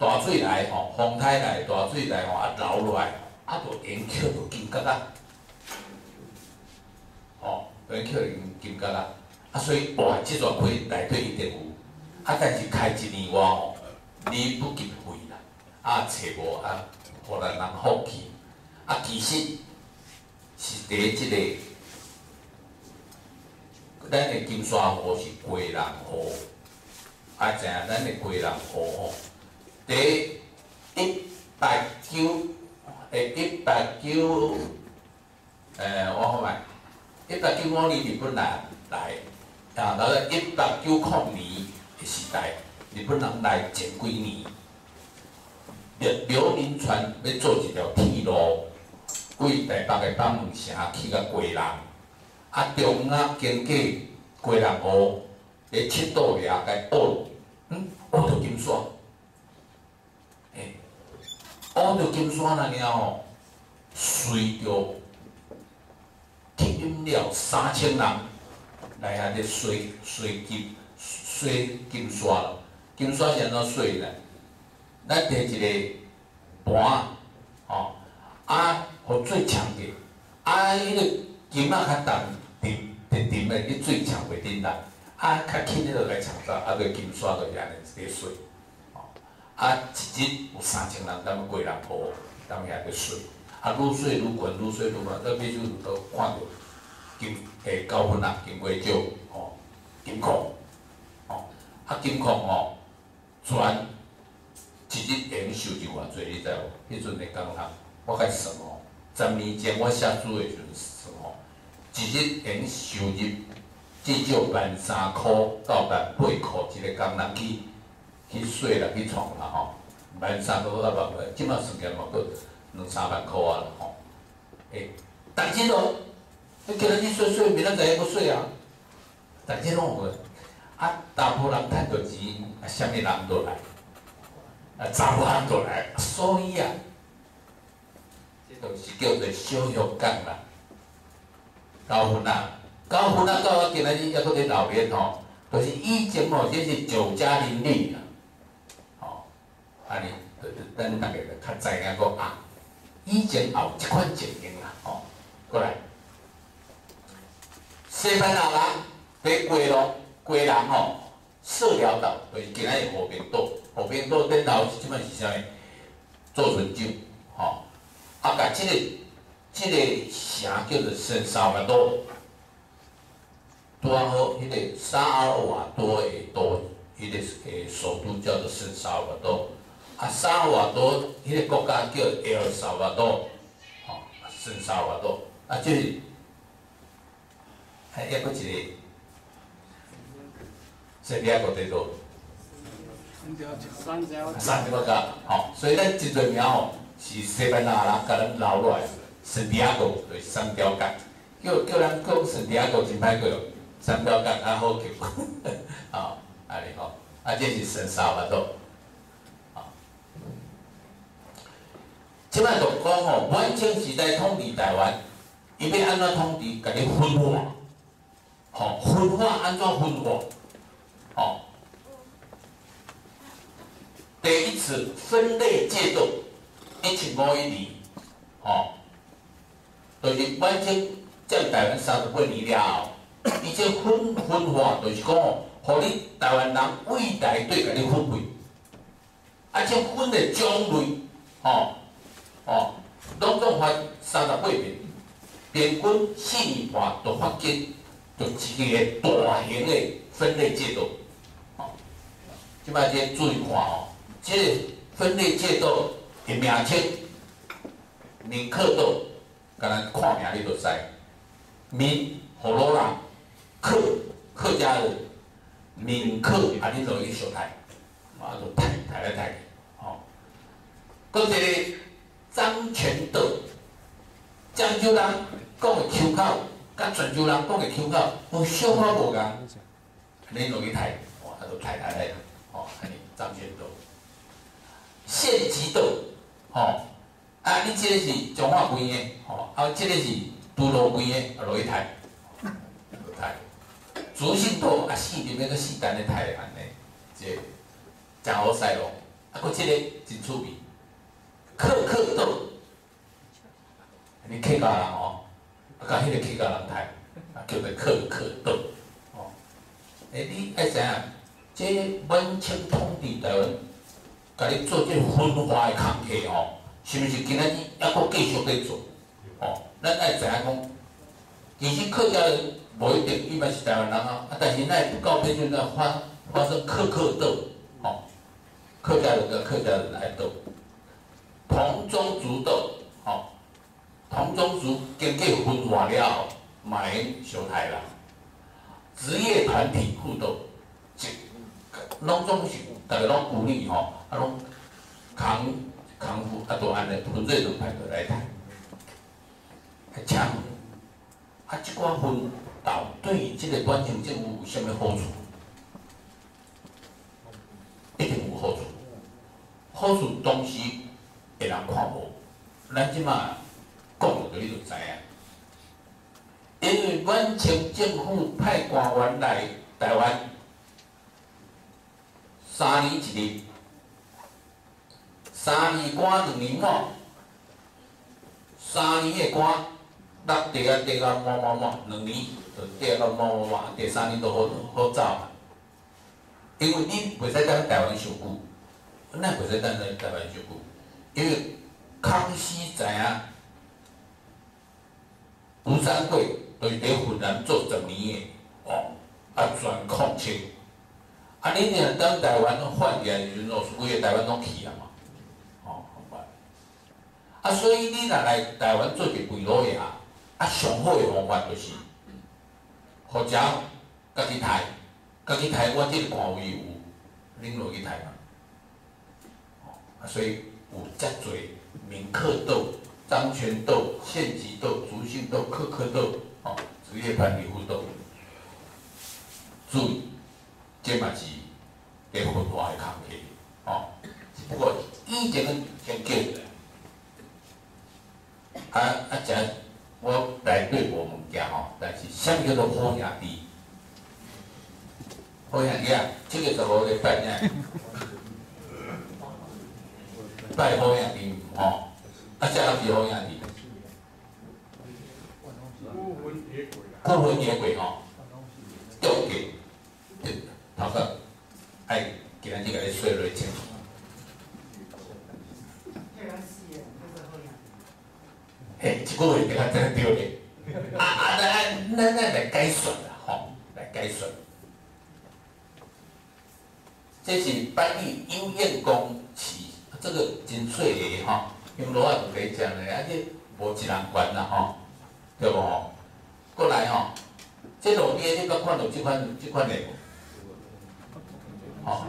大水来吼，风台来，大水来吼，啊流落来，啊就延扣着金角啊，吼，延扣着金角啊，啊所以哇，即座开内底一定有，啊但是开一年外吼，你不及费啦，啊找无啊，互咱人放弃，啊其实是伫即个，咱的金沙湖是贵人湖，啊知影咱的贵人湖吼。第一百九，诶，一百九，诶，我好卖，一百九五年日本来来，啊，那个一百九零年的时代，日本人来前几年，刘刘铭传要做一条铁路，规台北的北门城去到桂林，啊，中央经过桂林湖，诶，七道遐个挖，嗯，挖到金山。挖着金山那了吼，随着吸引了三千人来遐咧随随金随金山，金山是安怎随咧？咱摕一个盘，吼，啊，互水呛着，啊，迄个金仔较重，沉沉沉的，迄水呛袂顶来，啊，较轻的就来呛走，啊，个金山就安尼咧水。啊，一日有三千人踮过人坡，踮遐咧水，啊，愈水愈悬，愈水愈悬，到尾就都看到金诶高分啊，金龟石，吼，金矿，吼，啊，金矿吼，全一日营收就偌济，你知无？迄阵诶工行，我甲伊算吼，十年前我写书的时阵吼，一日营收入至少万三箍到万八箍一个工人去。去洗啦，去创啦吼，万三箍到万块，即马算起来嘛，佫两三万箍啊吼。诶，逐日拢，你今日去洗洗，明仔载又要洗啊。逐日拢有个，啊，大部分人趁着钱，啊，啥物人都来，啊，查某人都来，所以啊，即著是叫做小香港啦。高分啊，高分啊，到啊今仔日还佫伫闹热吼，就是以前吼，这是酒家邻里啊。安尼，咱大家就较知影讲啊，以前也有即款情形啦，吼，过来，西班牙人伫过路过人吼，设了岛，就是今仔日和平岛，和平岛顶头即摆是啥物？做船酒，啊，甲即个即个城叫做圣萨瓦多，拄啊好，迄个萨尔瓦多的多，迄个诶首都叫做圣萨瓦多。啊，萨瓦多，迄个国家叫埃尔萨瓦多，吼，圣萨瓦多，啊，就是，还抑佫一个，圣地亚哥在做，三个国家，吼，所以咱真侪名吼是西班牙人甲咱留落来，圣地亚哥就是三条街，叫叫人讲圣地亚哥真歹过，三条街较好叫，吼，安尼吼，啊，这是圣萨瓦多。即摆就讲吼，满清时代统治台湾，伊要安怎统治？甲你分化，吼分化安怎分化？吼，第一次分类制度，一七五一年，吼，就是满清占台湾三十八年了后，伊这分分化就是讲，互你台湾人未来对甲你分配，啊，且分的种类，吼。哦，拢总发三十八遍，平均四年半就发展，就一个大型的分类制度。哦，即摆这注意看哦，这个分类制度的名称，闽客岛，甲咱看名你就知，闽河洛人，客客家人，闽客啊，你就去小台，啊，就抬抬来抬去，哦，搁一个。张全道，漳州人讲的口口，甲泉州人讲的口口，有小可无共。恁落去睇，哇，他都太太来，哦，安尼张全道，县级道，吼，啊，你即个是彰化县的，吼，啊，即个是都罗县的，啊，落去睇，落睇，竹信道啊，四里面个四单的睇安尼，即真好使咯，啊，佫即个真趣味。客客道，你客家人哦，甲迄个客家人台，叫做客客道，哦，诶，你爱知影，这满清统治台湾，甲你做这分化的工课哦，是毋是今仔日还阁继续在做？哦，咱爱知影讲，其实客家人无一定伊嘛是台湾人啊，啊，但是咱不搞偏就那发发生客客斗，哦，客家人跟客家人来斗。同宗族斗，吼，同宗族经过分化了后，嘛用相杀啦。职业团体互斗，即拢总是逐个拢鼓励吼，啊拢扛扛负，啊都安尼分类都排过来谈。啊，请问，啊，即寡分斗对即个短程政府有啥物好处？一定有好处，好处同时。会人看无，咱即马讲落去你就知影。因为满清政府派官员来台湾，三年一日，三年官两年满，三年的官，落地啊地啊满满满，两年就地啊满满满，第三年都好好走。因为你袂使等台湾上久，咱袂使等在台湾上久。因为康熙知影吴三桂就是伫湖南做十年的哦，啊全控清，啊你若当台湾反起来时阵，规个台湾拢去啊嘛，啊，所以你若来台湾做一几落嘢啊，啊上好的方法就是，或者家己抬，家己抬，我即个官位有，恁落去抬嘛，啊所以。有遮多闽客斗、张权斗、县级斗、竹姓斗、客客斗，哦，职业团体互斗，注意，这嘛是给分化的空气，哦，只不过以前先叫的，啊啊，这我来对我物件吼，但是啥叫做好兄弟？好兄弟啊，这个十五个拜呢。拜好兄弟吼，啊，啥人是好兄弟？孤魂野鬼吼，吊给，头壳爱今仔日甲你说落清。嘿，一个月甲真对咧，啊啊，咱咱咱来改算啦吼，来改算。这是翻译幽燕公祠，这个真水的吼，因罗也袂讲的，而且无一人管啦吼，对无吼？过来吼，这路边你搁看到即款即款的无？吼，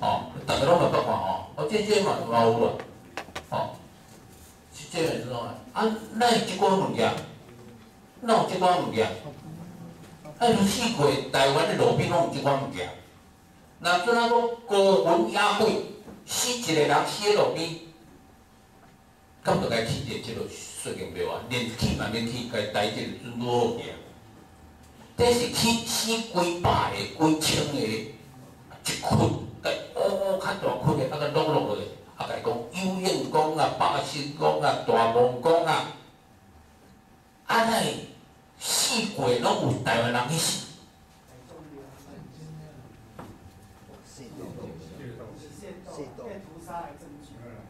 吼，逐个拢嘛捌看吼，哦，这这嘛嘛有啊，吼，这个是怎啊？啊，咱即款物件，哪有即款物件？啊，四过台湾的路边拢有即款物件。那阵啊，讲孤魂野鬼死一个人死喺路边，咁就该起一个即个水晶庙啊，连起嘛免起，该台即个准多好个。这是起死几百个、几千个一群，该乌乌较大群个，啊个落落个，啊该讲幽燕宫啊、八神宫啊、大王宫啊，啊那死过拢有台湾人去死。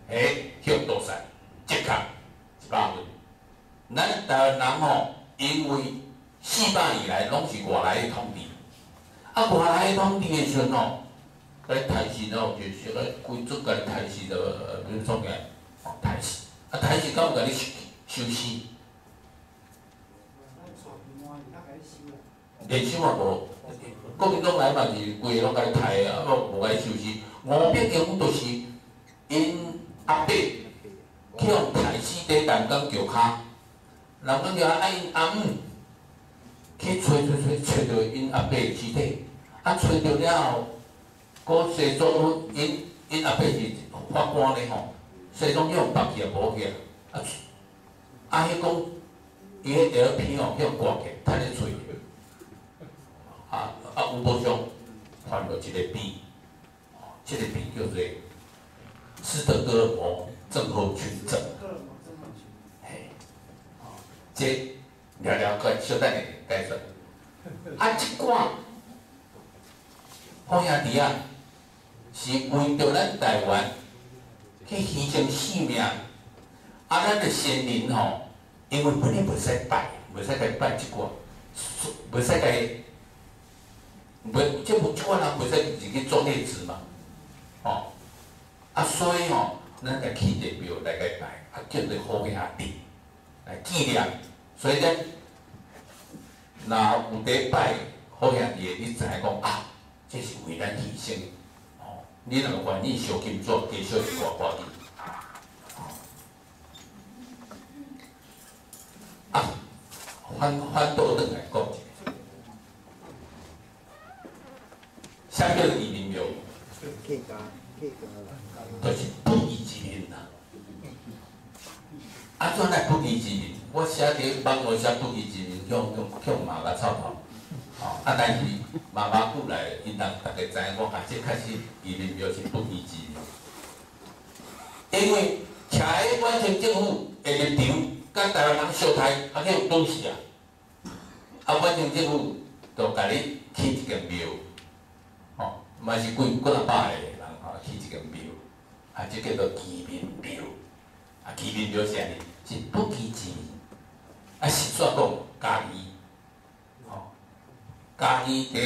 诶，向多晒，即刻一百分。咱台湾人吼，因为四百以来拢是外来统治，啊外来统治的时阵吼，来台视吼就是个规族甲你台视就民众个台视，啊台视敢有甲你收收死？连收也无，国民党来嘛是规个拢甲你杀啊，无无甲你收死。五百英都是因。阿伯去用台死在南港桥骹，南港桥啊因阿姆去找找找找到因阿伯的尸体，啊找到了后，个西装因因阿伯是法官咧吼，西装用绑起也无去啊，啊迄讲伊迄 L P 吼去用挂起，趁咧找，啊啊有无上换落一个笔，即个病叫做。斯德哥尔摩症候群症，嘿，这聊聊个小等下解说。啊，即款好兄弟啊，是为着咱台湾去牺牲性命，啊，咱的先人吼，因为本来袂使拜，袂使甲拜即款，袂使甲，袂即无即款人袂使自己做孽子嘛，吼。啊，所以吼，咱来起个庙来个拜，啊，叫做好兄弟来纪念。所以咧，若有伫拜好兄弟，你知讲啊，这是为咱牺牲。哦，你若愿意烧金纸，加烧一挂挂的。啊，反反倒转来讲，啥叫移民庙？就是不义之人呐！啊，怎来不义之人？我写伫网络写不义之人，向向向妈妈操头。哦，啊，但是慢慢过来，因人大家知影讲，啊，即开始移民庙是不义之人。因为徛喺完成政府的立场，甲台湾人相杀，啊，迄有东西啊！啊，完成政府就甲你起一间庙，哦，嘛是几几若百个人吼起一间庙。啊，即叫做移民庙，啊，移民庙是安尼，是不奇之民。啊，实说讲家己，家己伫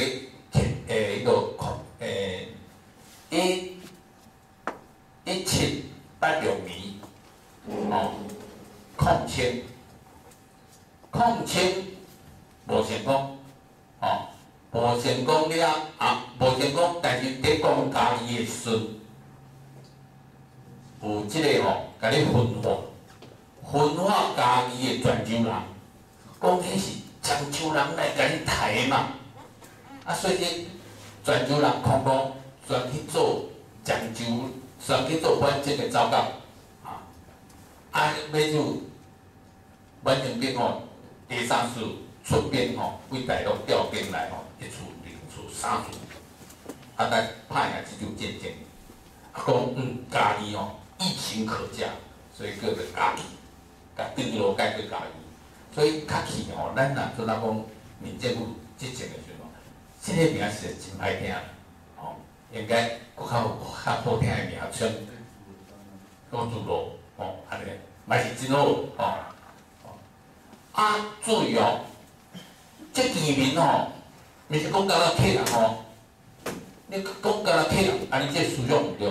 诶迄个诶一一七八六年，吼，抗清，抗清无成功，吼，无成功了啊，无成功，但是伫讲家己诶孙。有即个吼，甲你分化，分化家己诶泉州人，讲迄是漳州人来甲你刣嘛，啊，所以这泉州人空空转去做漳州，转去做反正的走狗，啊，啊，尾就完成变吼，第三次出兵吼，为大陆调兵来吼，一处、二处、三处，啊，来拍下即种战争，啊，讲嗯，家己吼。异形可驾，所以叫做家己，甲顶落改做家己。所以较气吼，咱若做哪讲民政府执政的时阵，即个名是真歹听，吼，应该搁较有较好听的名称，讲做路，吼，安尼，嘛是真好，吼。啊，注意哦，即渔民吼，毋是讲甲咱客人吼，你讲甲咱客人，安尼即思想毋对。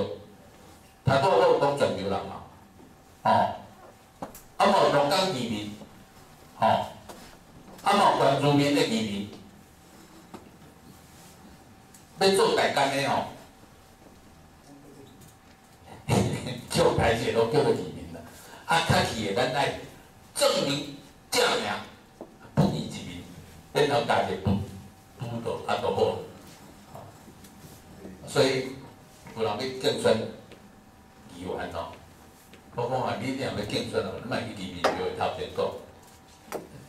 他多好讲全流人嘛，吼，啊无龙岗渔民，吼，啊无原住民的渔民，要做大干的吼，叫台姐都叫做渔民啦，啊，较气的咱来证明正名，不义之民，然后大家不不到啊都好，所以有人要竞选。议员咯，我讲啊，你若要竞选哦，你莫去移民庙的头前讲，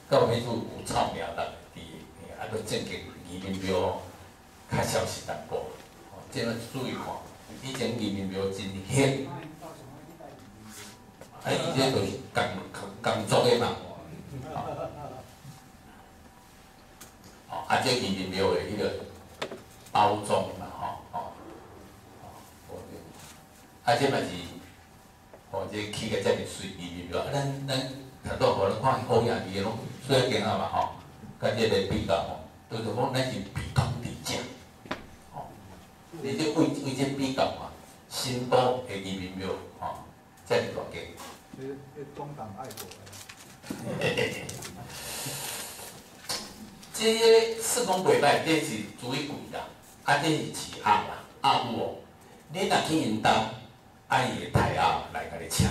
到尾处有臭名啦，伫，啊，都正经移民庙哦，较消息淡薄，哦，即要注意看，以前移民庙真险，啊，伊这就是工工工作的嘛，哦，啊，这移民庙的迄个包装嘛，吼，吼，哦，啊，这嘛是。哦，这起个遮尔水，伊面表，啊，咱咱头拄互咱看好样伊个拢做啊行啊嘛吼，甲即个比较吼，就是讲咱是比较伫正，吼，你这为为这比较嘛，新都的移民庙吼，遮尔大间。你你中党爱国即个四公袂歹，这是主意贵啦，啊，这是市鸭啦，鸭母哦，你若去因兜。啊，伊个台鸭来甲你请，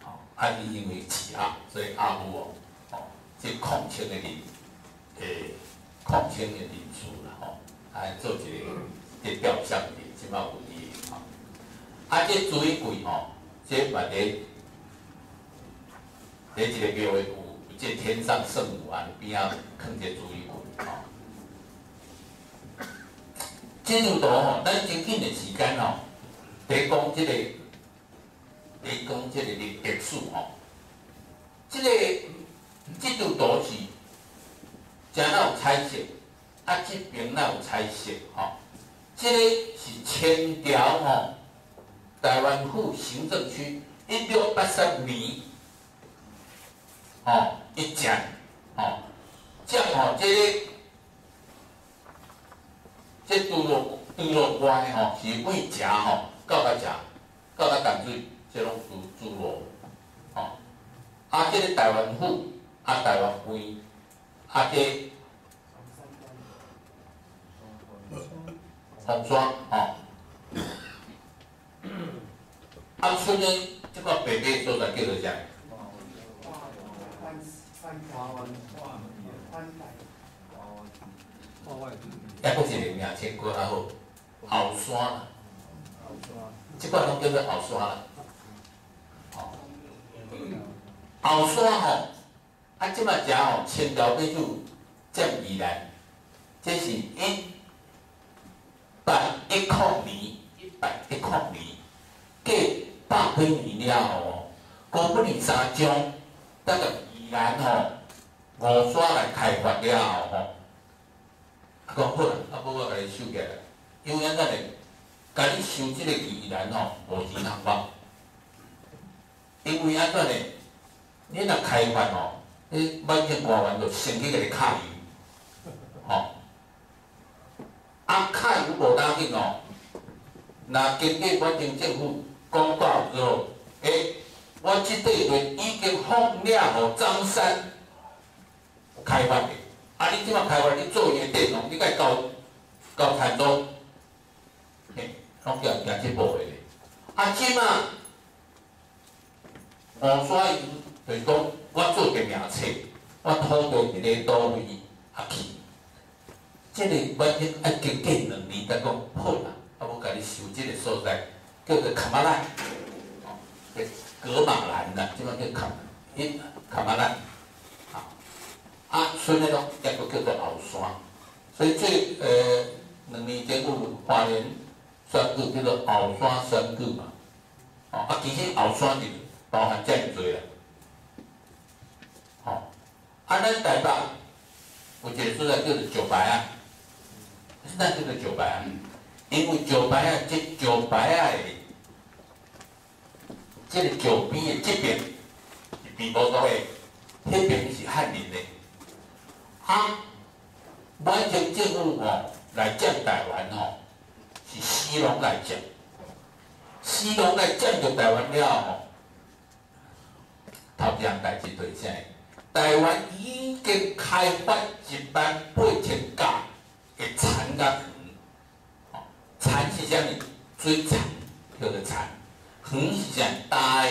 吼，啊，伊因为饲鸭，所以鸭母哦，吼，即控清的人，诶，控清的人数啦，吼，啊，做一个即雕像的，即摆有伊，吼，啊，即水柜吼，即嘛伫，伫一个庙诶有这天上圣母啊，边仔放一个水柜，吼，进入到吼，咱真紧的时间吼。第讲即个，第讲即个历历史吼，即个即张图是，真有彩色，啊，即边若有彩色吼，即个是清朝吼，台湾府行政区一六八三年，吼一张，吼，将吼这个，即拄落拄落关吼是为食吼。到甲食，到甲淡水，这拢猪猪肉，吼。啊，即个台湾府，啊台湾龟，啊即红山，吼。啊，村呢，即个北边所在叫做啥？还佫一个名称过较好，后山。即块拢叫做后山啦，吼，后山吼，啊，即摆食吼，清朝买主占宜兰，这是一百一块年，一百一块年，过百几年了吼，过不年三江，等个宜兰吼，五山来开发了后吼，啊，讲好啦，啊，不我甲你收起来，因为安怎嘞？甲你收即个宜兰吼，无钱通包，因为安怎呢？你若开发吼，你万件外万就先去甲你卡油，吼。啊，卡油无要紧哦。若经过反正政府公告之后，诶，我即块地已经放了互张三开发的，啊，你即摆开发你做伊个电农，你该交交摊租。拢行行即步诶。啊，即仔黄沙伊就是讲，我做个名册，我土地伫咧倒位啊去，即个完全爱经过两年才讲好啦，啊，无甲你收即个所在，叫做卡马兰，哦，格马兰啦，即摆叫卡，伊卡马兰，啊，啊，村咧拢一个叫做后山，所以这呃两年前有花莲。选举叫做后山选举嘛，吼，啊，其实后山就包含遮尔多啦，吼，啊，咱台北有一个所在叫做九白啊，咱叫做九白啊，因为九白啊，即九白啊的，即个九边的即边是平埔族的，迄边是汉人的，啊，满清政府吼来占台湾吼，是西龙来占。西龙来占着台湾了吼，头一项代志对啥？台湾已经开发一万八千甲的田甲园，吼，田是啥物？水田叫做田，园是啥？大个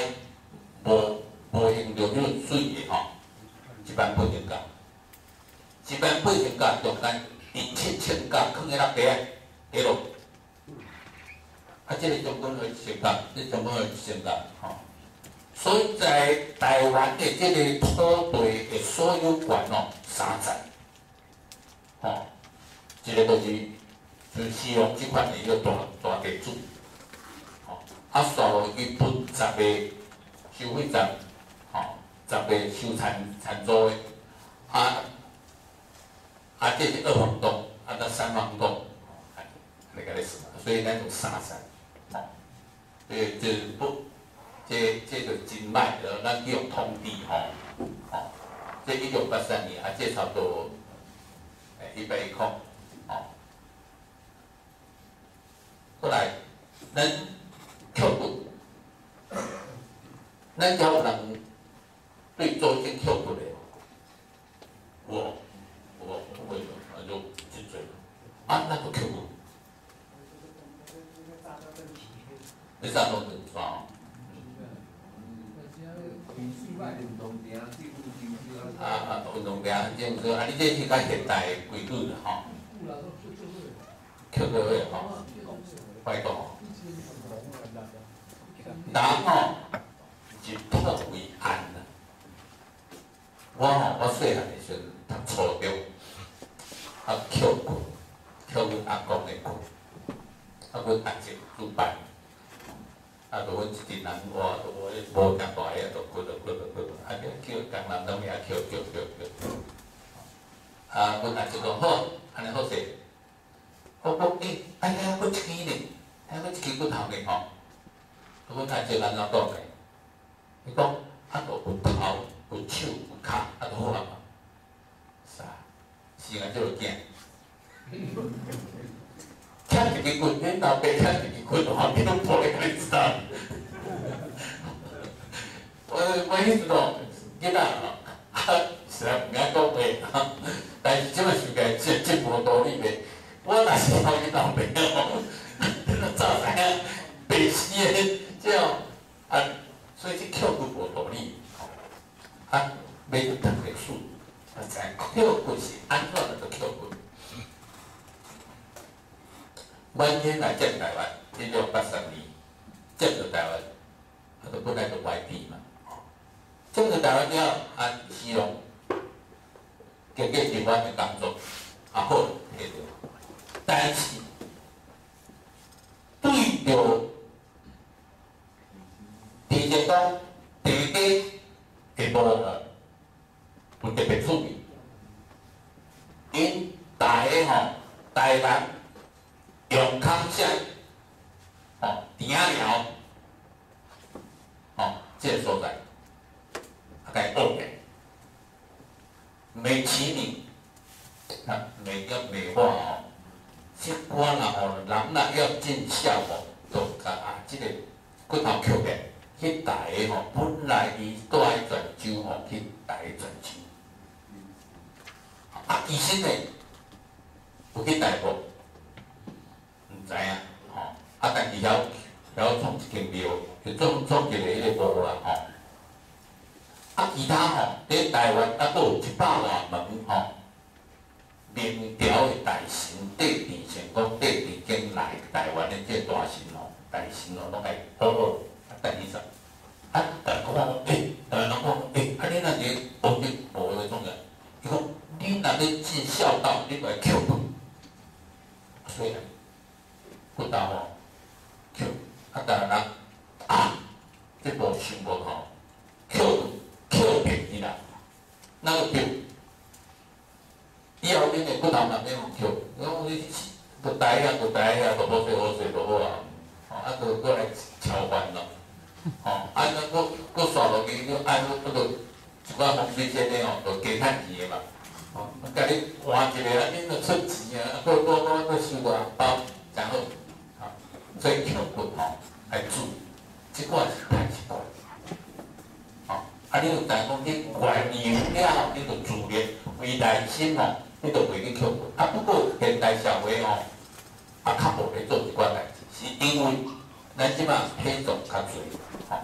无无用着迄个水的吼，一万八千甲，一万八千甲中间二七千甲放喺那边，迄落。啊，即个中国的性格，即中国的性格，吼。所以在台湾的即个土地的所有权哦，三层，吼，一个就是像西龙即款的迄个大大地主，吼，啊，刷落去分十个收费站，吼，十个收残残租的，啊，啊，这是二房东，啊，那三房东，那个类似，所以咱种三层。这这不，这这个真歹，呃，咱去用通知吼，吼，这一九八三年啊，这差不多，诶，一百一块，吼，后来，咱跳过，咱有人对周先跳过的，我，我，我，我就真做，啊，那不跳过。你啥都能做。啊啊，运动店，正说啊，你这是较现代规矩啦吼。Q 个位吼，快到。人吼，一土为安啦。我吼，我细汉的时阵读初中，啊跳过，跳阮阿公的过，啊阮阿姐主办。啊，著阮一群人活，无无诚大个，著过著过著过，啊，着叫江南东也叫叫叫叫。啊，阮阿就讲好，安尼好势。我讲诶，哎呀，佫一支呢，哎，我一支骨头呢吼。阮阿就咱老讲个，伊讲啊，著有头、有手、有骹，啊，著好啊嘛。是啊，是啊，做囝。抢一支棍，恁老爸抢一支棍，吼，你拢破咧，你知道？我我迄时咯，囡仔哦吼，扣扣便宜啦，那个扣，伊后面就不难难免有扣，因为你不带呀不带呀，好水好水好啊，哦，啊，就过来调换咯，哦，啊，那个个刷落去，就按那个一寡风水先生哦，就加趁钱的嘛，哦，甲你换一个啊，恁就出钱啊，个个个个收外包，然后，啊，以扣扣吼，来住。这块是太奇怪。啊！你有但讲你怀疑了后，你着自力为内心哦，你着袂去扣。啊，不过现代社会哦，啊较无咧做即款代志，是因为咱即马偏重较侪，吼。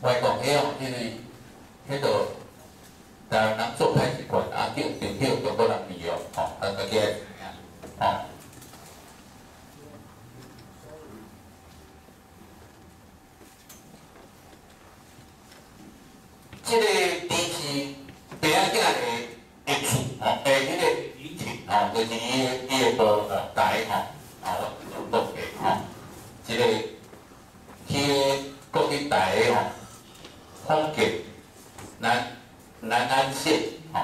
我讲迄哦，就是迄个。但人做歹习惯，啊，叫着叫中国人利用，吼，啊，个个，吼。即个电视第仔囝的的厝，吼，诶，迄个仪器，吼，就是伊个伊个无台，吼，吼，录的，吼，即个，迄个国际台的，吼，风格，咱。南安县，吼，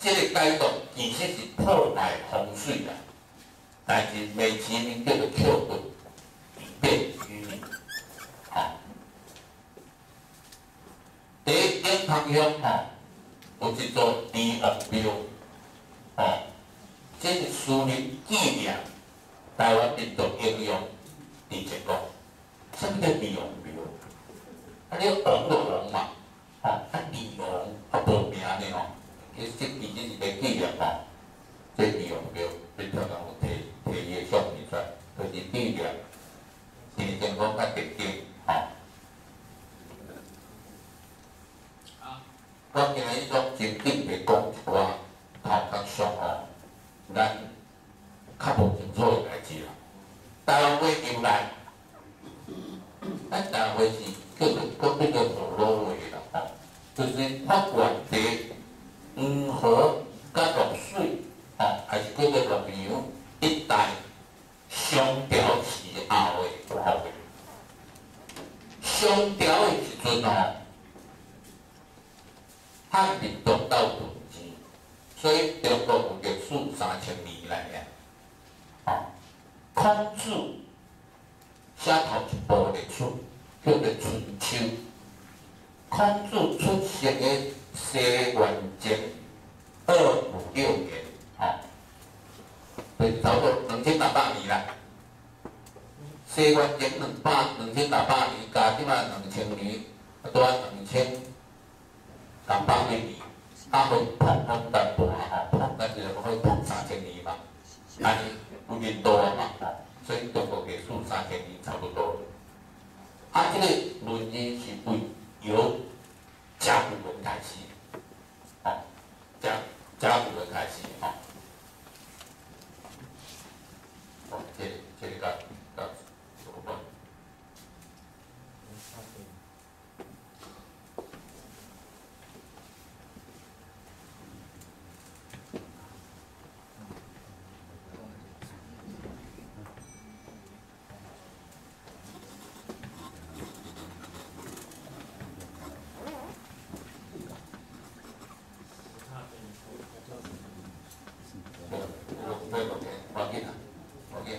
这个改动其实是破坏风水啦，但是未知名叫做跳过变于民，吼。第一点方向，吼，有一座地王庙，吼，这是私人纪念台湾民族英雄李成功。什么叫利用。庙？啊，你王就王嘛，吼，啊利用啊无名的吼，其实这已经是个纪念吼，这利用庙，你头讲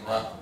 哦，